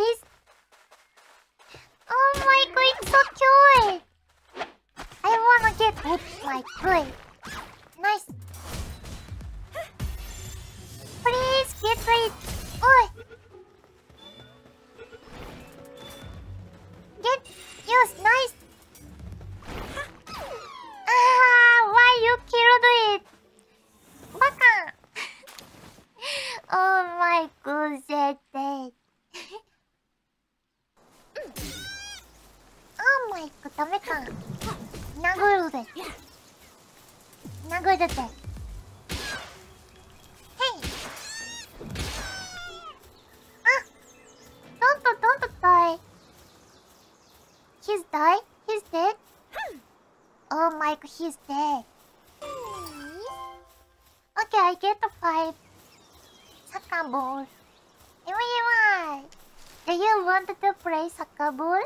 of. Oh my god, it's so cool! I wanna get it, my toy. Nice. Please get it. Oh. Get yes, Nice. Ah, why you killed it? Baka. oh my god, that. day. ダメか。殴るで。殴るで。Hey! Ah! Don't, don't die. He's died? He's dead? Oh my god, he's dead. Okay, I get the five. Soccer ball. Everyone! Do you want to play soccer ball?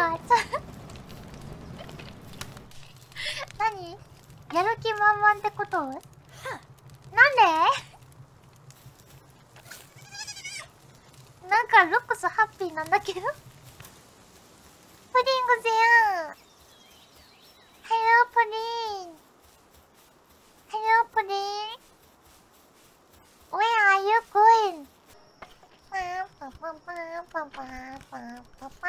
やる気満々ってこと？なんで？なんかロックスハッピーなんだけど。プディングゼアン Hello プディン Hello プディン。Where are you going? パパパパパパパパパ